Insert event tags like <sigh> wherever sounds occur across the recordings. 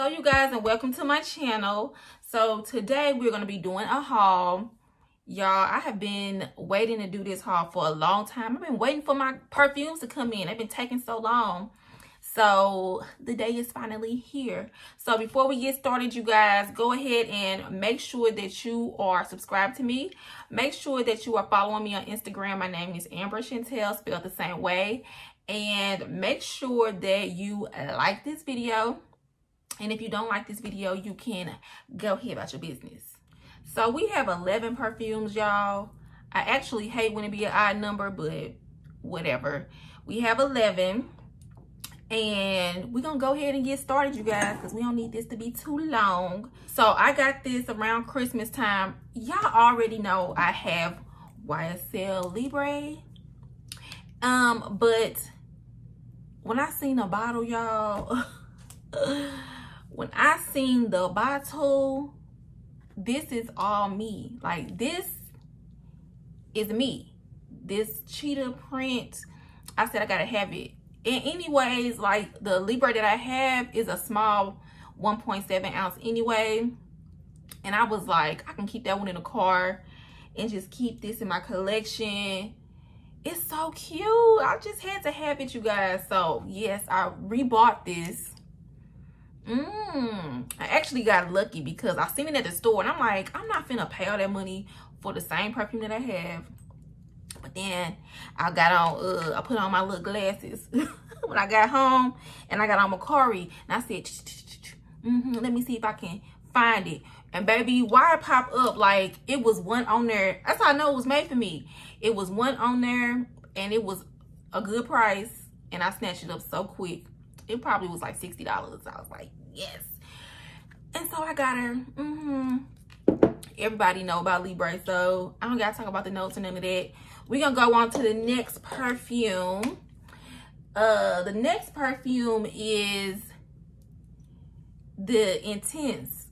hello you guys and welcome to my channel. So today we're going to be doing a haul. Y'all i have been waiting to do this haul for a long time. I've been waiting for my perfumes to come in. They've been taking so long. So the day is finally here. So before we get started you guys go ahead and make sure that you are subscribed to me. Make sure that you are following me on instagram. My name is Amber Chantell spelled the same way. And make sure that you like this video and if you don't like this video, you can go ahead about your business. So we have 11 perfumes, y'all. I actually hate when it be an odd number, but whatever. We have 11. And we're going to go ahead and get started, you guys, because we don't need this to be too long. So I got this around Christmas time. Y'all already know I have YSL Libre. Um, but when I seen a bottle, y'all... <laughs> when I seen the bottle, this is all me. Like this is me. This cheetah print, I said I gotta have it. And anyways, like the Libre that I have is a small 1.7 ounce anyway. And I was like, I can keep that one in the car and just keep this in my collection. It's so cute. I just had to have it, you guys. So yes, I rebought this Mmm. I actually got lucky because I seen it at the store and I'm like, I'm not finna pay all that money for the same perfume that I have. But then I got on, uh, I put on my little glasses <laughs> when I got home and I got on Mercari and I said, mm -hmm, let me see if I can find it. And baby, why it pop up like it was one on there. That's how I know it was made for me. It was one on there and it was a good price and I snatched it up so quick. It probably was like $60. I was like, yes. And so I got her. Mm-hmm. Everybody know about Libre, so I don't gotta talk about the notes and none of that. We're gonna go on to the next perfume. Uh, the next perfume is the Intense.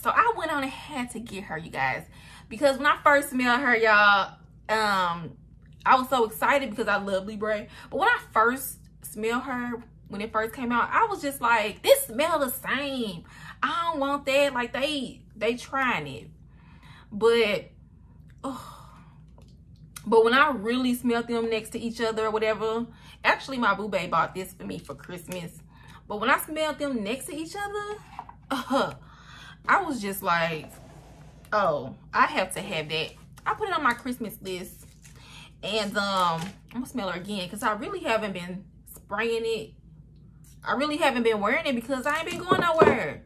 So I went on and had to get her, you guys, because when I first smelled her, y'all, um, I was so excited because I love Libre. But when I first smelled her, when it first came out, I was just like, this smell the same. I don't want that. Like they they trying it. But oh, but when I really smelled them next to each other or whatever, actually my boo babe bought this for me for Christmas. But when I smelled them next to each other, uh, I was just like, oh, I have to have that. I put it on my Christmas list. And um, I'm gonna smell her again because I really haven't been spraying it I really haven't been wearing it because I ain't been going nowhere.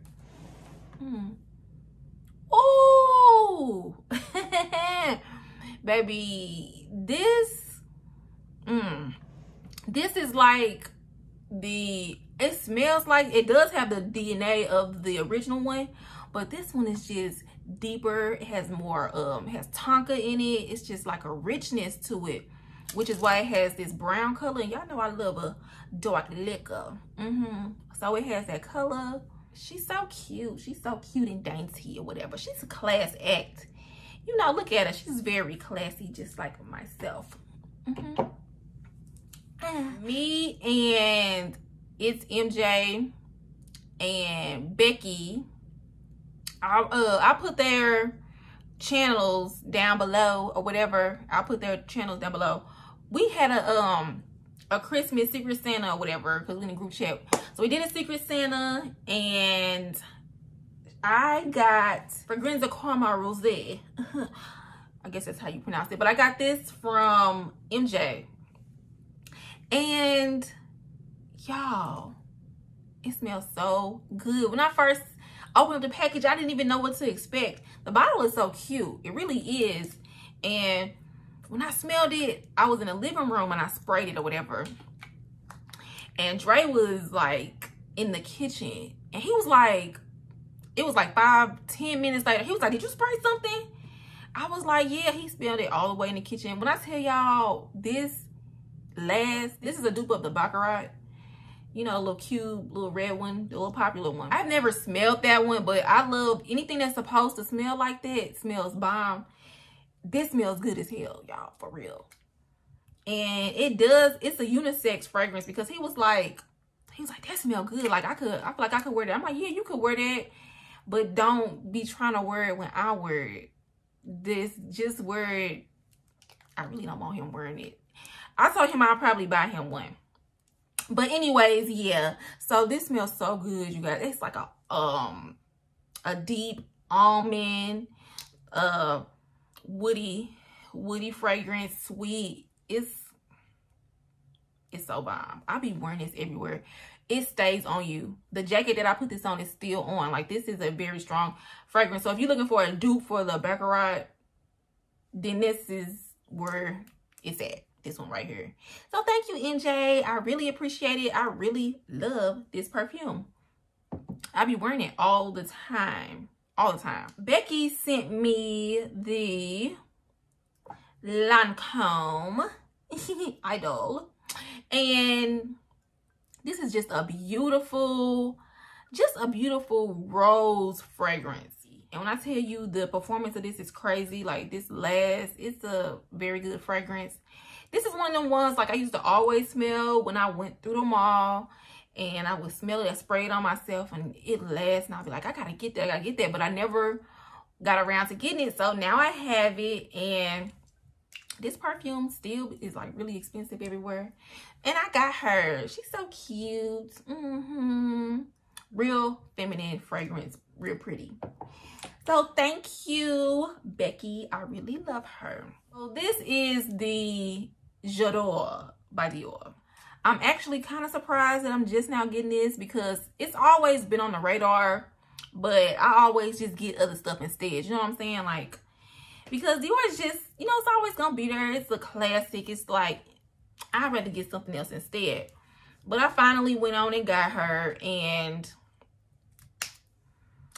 Hmm. Oh, <laughs> baby, this, mm, this is like the, it smells like, it does have the DNA of the original one, but this one is just deeper. It has more, um, has tonka in it. It's just like a richness to it which is why it has this brown color. And y'all know I love a dark liquor. Mm-hmm. So it has that color. She's so cute. She's so cute and dainty or whatever. She's a class act. You know, look at her. She's very classy, just like myself. Mm -hmm. Me and ItsMJ and Becky. I uh I put their channels down below or whatever. I'll put their channels down below we had a um a Christmas Secret Santa or whatever because we in a group chat. So we did a Secret Santa and I got Fragrenza Karma Rose. <laughs> I guess that's how you pronounce it. But I got this from MJ. And y'all, it smells so good. When I first opened up the package, I didn't even know what to expect. The bottle is so cute. It really is. And when I smelled it, I was in the living room and I sprayed it or whatever. And Dre was like in the kitchen and he was like, it was like five, ten minutes later. He was like, did you spray something? I was like, yeah, he smelled it all the way in the kitchen. When I tell y'all this last, this is a dupe of the Baccarat. You know, a little cube, little red one, the little popular one. I've never smelled that one, but I love anything that's supposed to smell like that. smells bomb this smells good as hell, y'all, for real. And it does, it's a unisex fragrance because he was like, he was like, that smell good. Like I could, I feel like I could wear that. I'm like, yeah, you could wear that. But don't be trying to wear it when I wear it. This, just wear it. I really don't want him wearing it. I told him I'll probably buy him one. But anyways, yeah. So this smells so good, you guys. It's like a um a deep almond, uh woody, woody fragrance, sweet. It's it's so bomb. I be wearing this everywhere. It stays on you. The jacket that I put this on is still on. Like, this is a very strong fragrance. So, if you're looking for a dupe for the Baccarat, then this is where it's at. This one right here. So, thank you, MJ. I really appreciate it. I really love this perfume. I be wearing it all the time. All the time. Becky sent me the Lancome <laughs> Idole and this is just a beautiful, just a beautiful rose fragrance. And when I tell you the performance of this is crazy, like this lasts, it's a very good fragrance. This is one of them ones like I used to always smell when I went through the mall and I would smell it and spray it on myself and it lasts and I'll be like, I gotta get that, I gotta get that. But I never got around to getting it. So now I have it and this perfume still is like really expensive everywhere. And I got her. She's so cute. Mm-hmm. Real feminine fragrance. Real pretty. So thank you, Becky. I really love her. So this is the J'adore by Dior. I'm actually kind of surprised that I'm just now getting this because it's always been on the radar, but I always just get other stuff instead. You know what I'm saying? Like, because Dior is just, you know, it's always going to be there. It's a classic. It's like, I'd rather get something else instead. But I finally went on and got her. And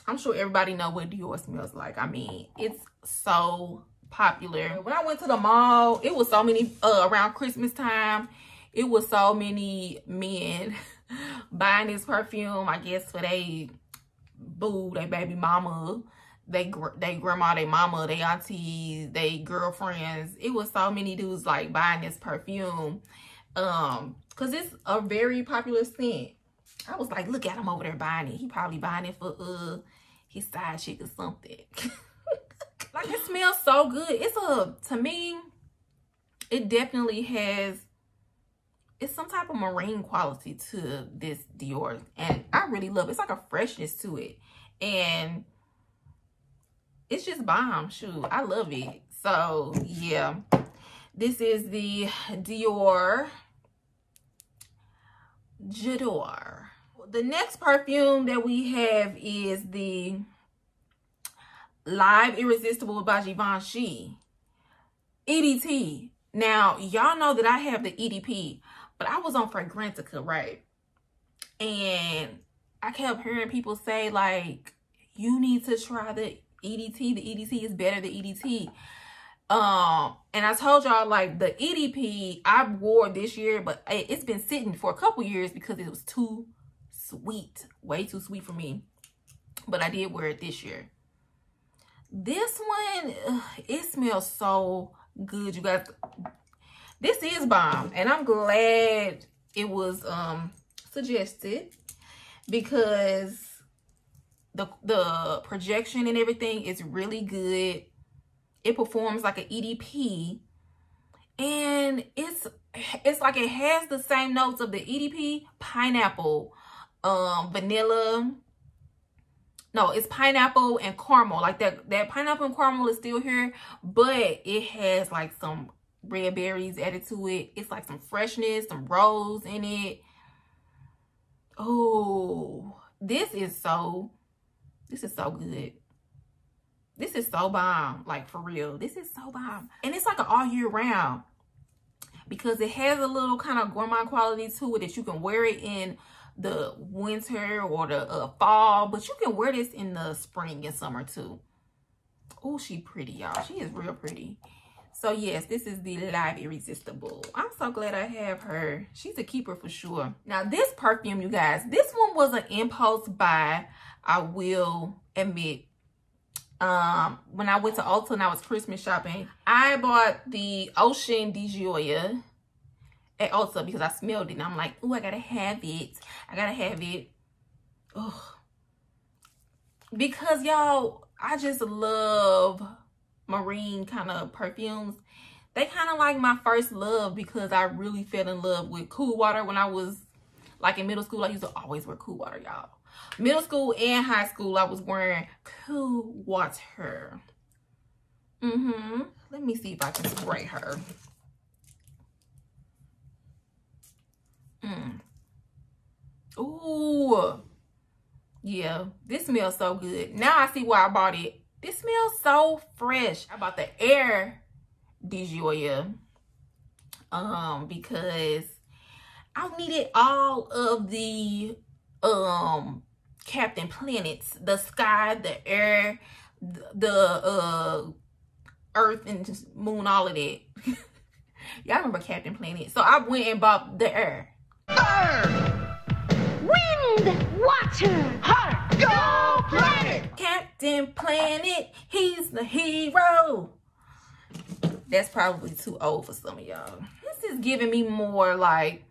I'm sure everybody know what Dior smells like. I mean, it's so popular. When I went to the mall, it was so many, uh, around Christmas time, it was so many men <laughs> buying this perfume, I guess, for they boo, they baby mama they they grandma, they mama, they aunties, they girlfriends. It was so many dudes like buying this perfume. Um, cause it's a very popular scent. I was like, look at him over there buying it. He probably buying it for uh his side chick or something. <laughs> like it smells so good. It's a to me, it definitely has it's some type of marine quality to this Dior. And I really love it. It's like a freshness to it. And it's just bomb. Shoot, I love it. So, yeah. This is the Dior J'adore. The next perfume that we have is the Live Irresistible by Givenchy. EDT. Now, y'all know that I have the EDP, but I was on Fragrantica, right? And I kept hearing people say, like, you need to try the EDT. The EDT is better than EDT. Um, and I told y'all like the EDP I wore this year, but it's been sitting for a couple years because it was too sweet, way too sweet for me. But I did wear it this year. This one, ugh, it smells so good, you guys. This is bomb, and I'm glad it was um suggested because the the projection and everything is really good. It performs like an EDP. And it's it's like it has the same notes of the EDP, pineapple, um, vanilla. No, it's pineapple and caramel. Like that, that pineapple and caramel is still here, but it has like some red berries added to it. It's like some freshness, some rose in it. Oh, this is so this is so good. This is so bomb, like for real. This is so bomb. And it's like an all year round because it has a little kind of gourmand quality to it that you can wear it in the winter or the uh, fall, but you can wear this in the spring and summer too. Oh, she pretty, y'all. She is real pretty. So yes, this is the Live Irresistible. I'm so glad I have her. She's a keeper for sure. Now this perfume, you guys, this one was an impulse buy. I will admit, um, when I went to Ulta and I was Christmas shopping, I bought the Ocean di Gioia. at Ulta because I smelled it. And I'm like, oh, I gotta have it. I gotta have it. Ugh. Because y'all, I just love marine kind of perfumes. They kind of like my first love because I really fell in love with Cool Water when I was like in middle school. I used to always wear Cool Water, y'all. Middle school and high school, I was wearing Cool Water. Mm-hmm. Let me see if I can spray her. Mm. Ooh. Yeah, this smells so good. Now I see why I bought it. This smells so fresh. I bought the Air di Gioia um, because I needed all of the um Captain Planets, the sky, the air, the uh earth and moon, all of that. <laughs> Y'all remember Captain Planet. So I went and bought the air. Fire! Wind! Water! Heart! Go planet! Captain Planet, he's the hero. That's probably too old for some of y'all. This is giving me more like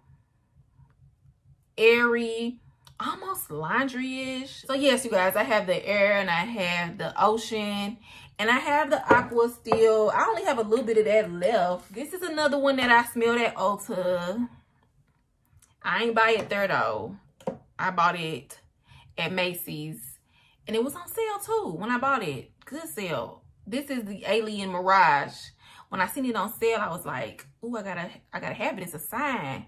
airy, almost laundry-ish. So yes, you guys, I have the air and I have the ocean and I have the aqua still. I only have a little bit of that left. This is another one that I smelled at Ulta. I ain't buy it there though. I bought it at Macy's. And it was on sale too when I bought it. Good sale. This is the Alien Mirage. When I seen it on sale, I was like, "Ooh, I gotta, I gotta have it. It's a sign."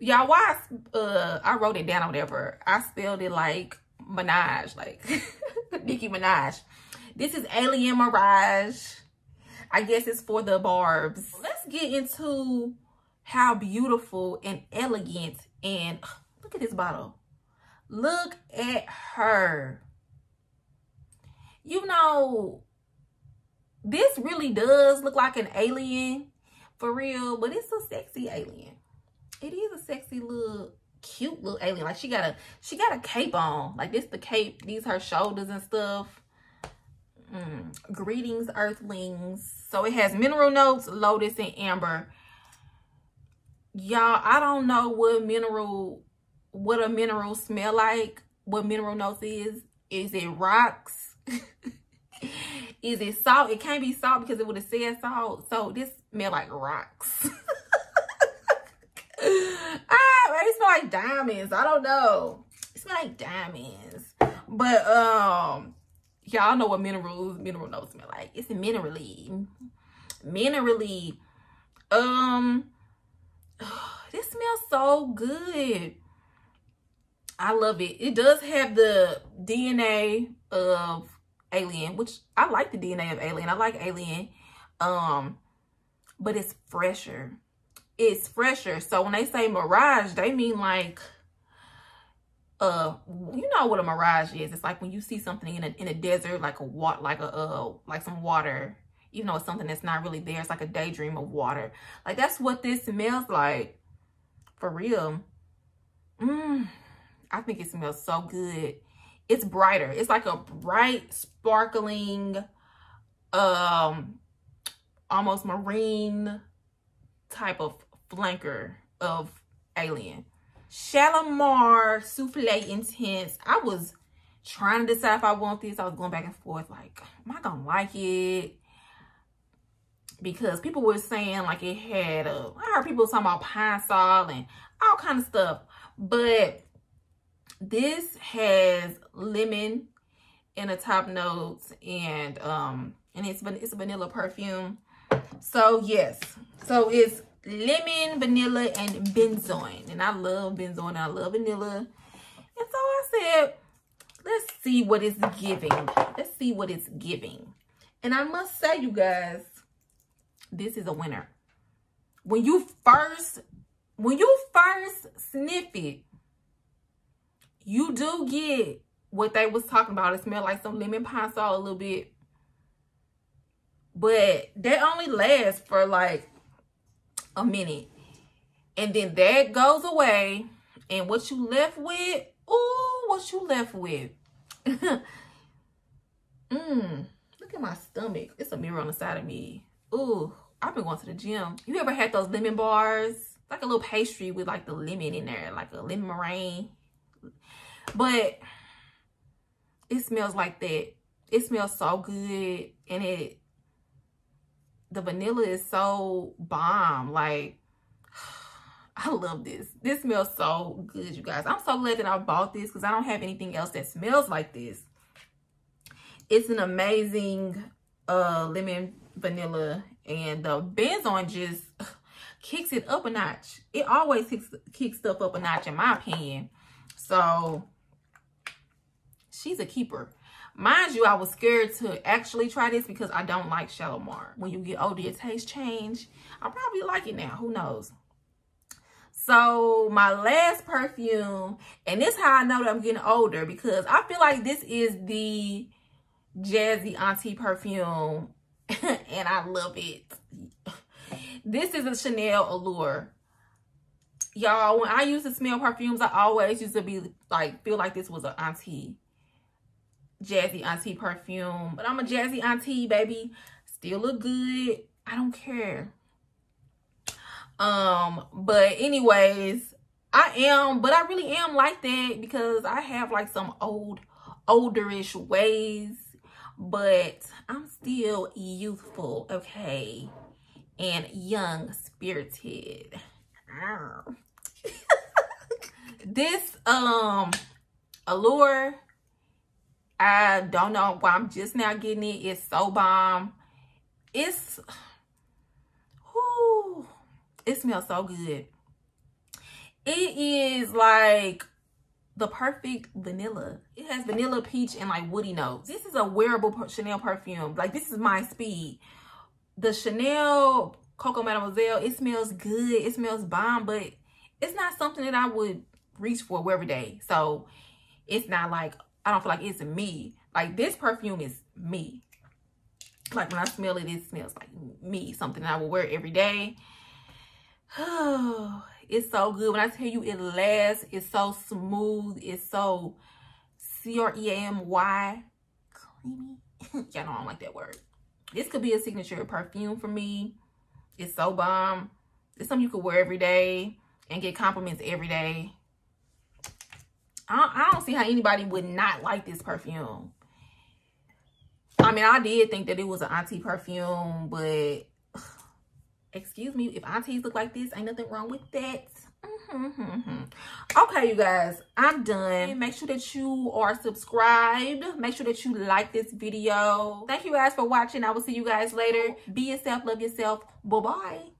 Y'all, why? Uh, I wrote it down or whatever. I spelled it like Minaj, like <laughs> Nicki Minaj. This is Alien Mirage. I guess it's for the barbs. Let's get into how beautiful and elegant and look at this bottle. Look at her. You know, this really does look like an alien for real, but it's a sexy alien. It is a sexy little cute little alien. Like she got a she got a cape on. Like this the cape, these her shoulders and stuff. Mm. Greetings, earthlings. So it has mineral notes, lotus, and amber. Y'all, I don't know what mineral what a mineral smell like, what mineral notes is. Is it rocks? <laughs> is it salt? It can't be salt because it would have said salt. So this smell like rocks. <laughs> ah, maybe it smell like diamonds. I don't know. It smell like diamonds. But um, y'all know what minerals, mineral notes smell like. It's minerally. Minerally. Um, <sighs> this smells so good. I love it. It does have the DNA of Alien, which I like the DNA of Alien. I like Alien. Um, but it's fresher. It's fresher. So when they say mirage, they mean like uh you know what a mirage is. It's like when you see something in a in a desert, like a what like a uh like some water, even though it's something that's not really there. It's like a daydream of water. Like that's what this smells like. For real. Mmm. I think it smells so good. It's brighter. It's like a bright, sparkling, um, almost marine type of flanker of Alien. Shalimar Souffle Intense. I was trying to decide if I want this. I was going back and forth like, am I going to like it? Because people were saying like it had a, I heard people talking about Pine-Sol and all kind of stuff. But this has lemon in the top notes and um and it's it's a vanilla perfume. So yes, so it's lemon, vanilla, and benzoin. And I love benzoin. I love vanilla. And so I said, let's see what it's giving. Let's see what it's giving. And I must say, you guys, this is a winner. When you first, when you first sniff it, you do get what they was talking about. It smelled like some lemon Pine-Sol a little bit. But that only lasts for like a minute. And then that goes away. And what you left with, oh, what you left with. Mmm, <laughs> look at my stomach. It's a mirror on the side of me. Ooh, I've been going to the gym. You ever had those lemon bars? like a little pastry with like the lemon in there, like a lemon meringue. But it smells like that. It smells so good. And it, the vanilla is so bomb. Like, <sighs> I love this. This smells so good, you guys. I'm so glad that I bought this because I don't have anything else that smells like this. It's an amazing uh, lemon vanilla and the Benzoin just <sighs> kicks it up a notch. It always kicks, kicks stuff up a notch in my opinion. So she's a keeper. Mind you, I was scared to actually try this because I don't like Shalimar. When you get older, your taste change. I probably like it now. Who knows? So my last perfume, and this how I know that I'm getting older because I feel like this is the Jazzy Auntie perfume <laughs> and I love it. This is a Chanel Allure. Y'all, when I used to smell perfumes, I always used to be like, feel like this was an auntie, jazzy auntie perfume. But I'm a jazzy auntie, baby. Still look good. I don't care. Um, but anyways, I am, but I really am like that because I have like some old, olderish ways, but I'm still youthful, okay? And young spirited. <laughs> this um allure, I don't know why I'm just now getting it. It's so bomb. It's whoo, it smells so good. It is like the perfect vanilla. It has vanilla, peach, and like woody notes. This is a wearable Chanel perfume. Like this is my speed. The Chanel Coco Mademoiselle, it smells good. It smells bomb, but it's not something that I would reach for every day. So it's not like, I don't feel like it's me. Like this perfume is me. Like when I smell it, it smells like me. Something I will wear every day. <sighs> It's so good. When I tell you it lasts, it's so smooth. It's so C-R-E-A-M-Y. Creamy. <laughs> Y'all know I don't like that word. This could be a signature perfume for me. It's so bomb. It's something you could wear every day and get compliments every day. I don't, I don't see how anybody would not like this perfume. I mean, I did think that it was an auntie perfume, but excuse me, if aunties look like this, ain't nothing wrong with that. Mm -hmm. Okay, you guys, I'm done. Make sure that you are subscribed. Make sure that you like this video. Thank you guys for watching. I will see you guys later. Be yourself. Love yourself. Bye-bye.